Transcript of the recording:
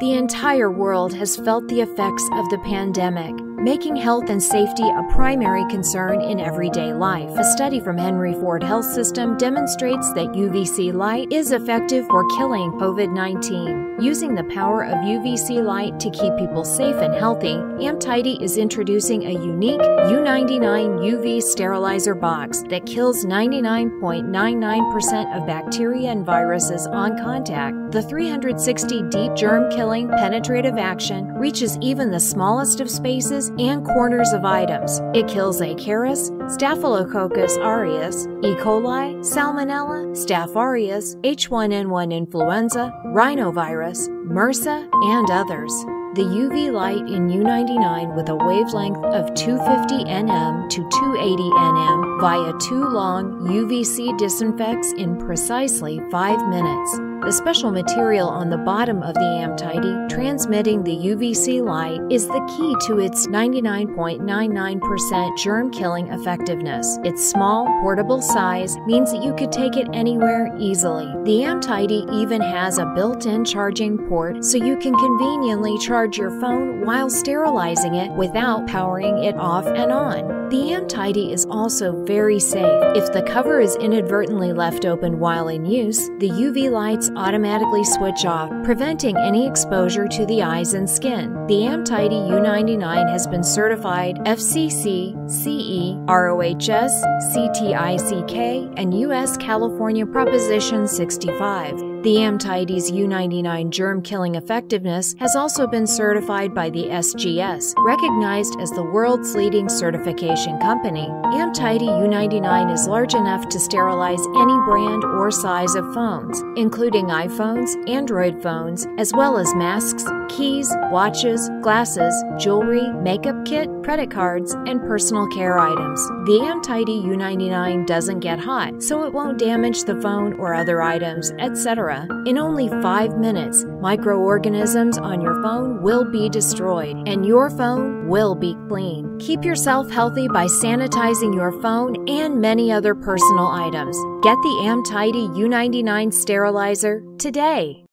The entire world has felt the effects of the pandemic, making health and safety a primary concern in everyday life. A study from Henry Ford Health System demonstrates that UVC light is effective for killing COVID 19. Using the power of UVC light to keep people safe and healthy, Amtidy is introducing a unique U99 UV sterilizer box that kills 99.99% of bacteria and viruses on contact. The 360 deep germ killing penetrative action reaches even the smallest of spaces and corners of items. It kills Acarus, Staphylococcus aureus, E. coli, Salmonella, Staph aureus, H1N1 influenza, rhinovirus, MRSA, and others. The UV light in U99 with a wavelength of 250 nm to 280 nm via two long UVC disinfects in precisely 5 minutes. The special material on the bottom of the Amtidy transmitting the UVC light is the key to its 99.99% germ killing effectiveness. Its small, portable size means that you could take it anywhere easily. The Amtidy even has a built in charging port so you can conveniently charge your phone while sterilizing it without powering it off and on. The Amtidy is also very safe. If the cover is inadvertently left open while in use, the UV lights automatically switch off, preventing any exposure to the eyes and skin. The AmTidy U99 has been certified FCC, CE, ROHS, CTICK, and US California Proposition 65. The Amtidy's U99 germ killing effectiveness has also been certified by the SGS, recognized as the world's leading certification company. Amtidy U99 is large enough to sterilize any brand or size of phones, including iPhones, Android phones, as well as masks, keys, watches, glasses, jewelry, makeup kit, credit cards, and personal care items. The Amtidy U99 doesn't get hot, so it won't damage the phone or other items, etc. In only five minutes, microorganisms on your phone will be destroyed and your phone will be clean. Keep yourself healthy by sanitizing your phone and many other personal items. Get the Amtidy U99 sterilizer today.